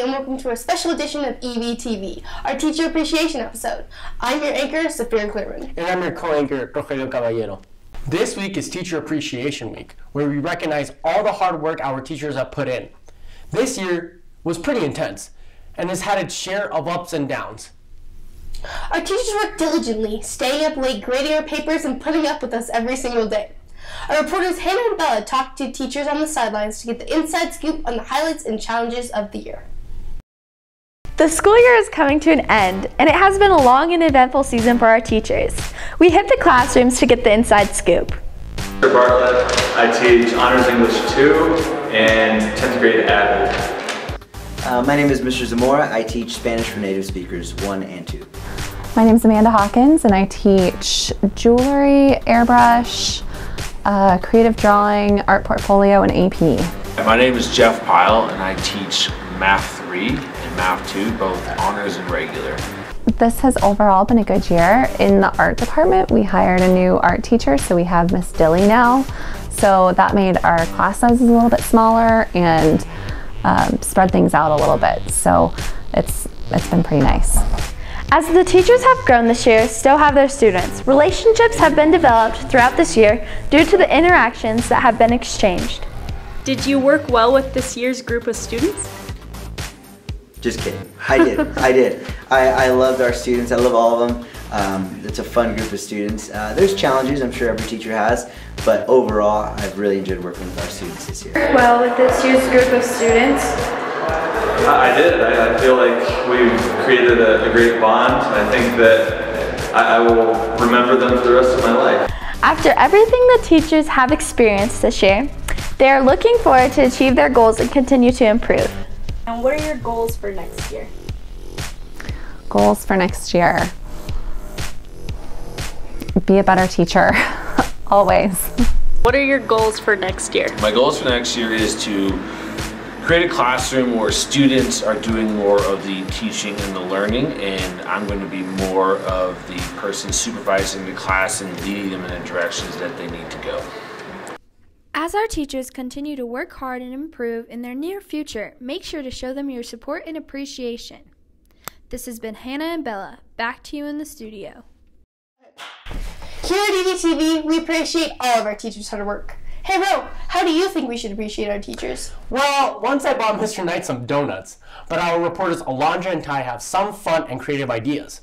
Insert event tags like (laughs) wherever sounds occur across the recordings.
and welcome to a special edition of EVTV, our teacher appreciation episode. I'm your anchor, Sophia Clearman. And I'm your co-anchor, Rogelio Caballero. This week is Teacher Appreciation Week, where we recognize all the hard work our teachers have put in. This year was pretty intense, and has had its share of ups and downs. Our teachers work diligently, staying up late, grading our papers, and putting up with us every single day. Our reporters Hannah and Bella talked to teachers on the sidelines to get the inside scoop on the highlights and challenges of the year. The school year is coming to an end, and it has been a long and eventful season for our teachers. We hit the classrooms to get the inside scoop. Mr. Bartlett, I teach Honors English 2 and 10th grade at uh, My name is Mr. Zamora. I teach Spanish for native speakers 1 and 2. My name is Amanda Hawkins, and I teach jewelry, airbrush, uh, creative drawing, art portfolio, and AP. My name is Jeff Pyle and I teach Math 3 and Math 2, both honors and regular. This has overall been a good year. In the art department, we hired a new art teacher, so we have Miss Dilly now. So that made our class sizes a little bit smaller and um, spread things out a little bit. So it's, it's been pretty nice. As the teachers have grown this year, so have their students. Relationships have been developed throughout this year due to the interactions that have been exchanged. Did you work well with this year's group of students? Just kidding. I did. I did. I, I loved our students. I love all of them. Um, it's a fun group of students. Uh, there's challenges, I'm sure every teacher has, but overall, I've really enjoyed working with our students this year. Well, with this year's group of students, I did. I, I feel like we've created a, a great bond. I think that I, I will remember them for the rest of my life. After everything the teachers have experienced this year, they are looking forward to achieve their goals and continue to improve. And what are your goals for next year? Goals for next year. Be a better teacher, (laughs) always. What are your goals for next year? My goals for next year is to create a classroom where students are doing more of the teaching and the learning and I'm going to be more of the person supervising the class and leading them in the directions that they need to go. As our teachers continue to work hard and improve in their near future, make sure to show them your support and appreciation. This has been Hannah and Bella. Back to you in the studio. Here at EVTV, we appreciate all of our teachers' hard work. Hey Ro, how do you think we should appreciate our teachers? Well, once I bought Mr. Knight some donuts, but our reporters Alondra and Ty have some fun and creative ideas.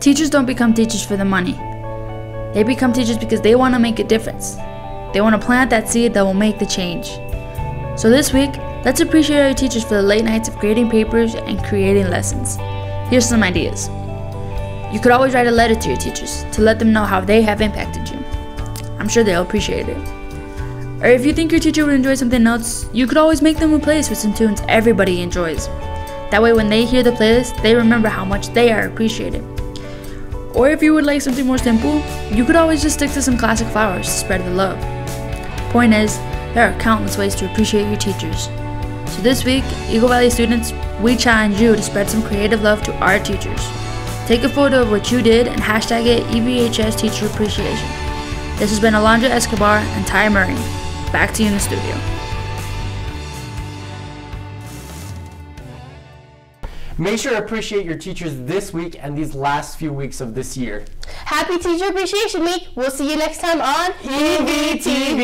Teachers don't become teachers for the money. They become teachers because they want to make a difference. They want to plant that seed that will make the change. So this week, let's appreciate our teachers for the late nights of grading papers and creating lessons. Here's some ideas. You could always write a letter to your teachers to let them know how they have impacted you. I'm sure they'll appreciate it. Or if you think your teacher would enjoy something else, you could always make them a playlist with some tunes everybody enjoys. That way when they hear the playlist, they remember how much they are appreciated. Or if you would like something more simple, you could always just stick to some classic flowers to spread the love. Point is, there are countless ways to appreciate your teachers. So this week, Eagle Valley students, we challenge you to spread some creative love to our teachers. Take a photo of what you did and hashtag it EVHS Teacher Appreciation. This has been Alondra Escobar and Ty Murray. Back to you in the studio. Make sure to appreciate your teachers this week and these last few weeks of this year. Happy Teacher Appreciation Week! We'll see you next time on EVTV!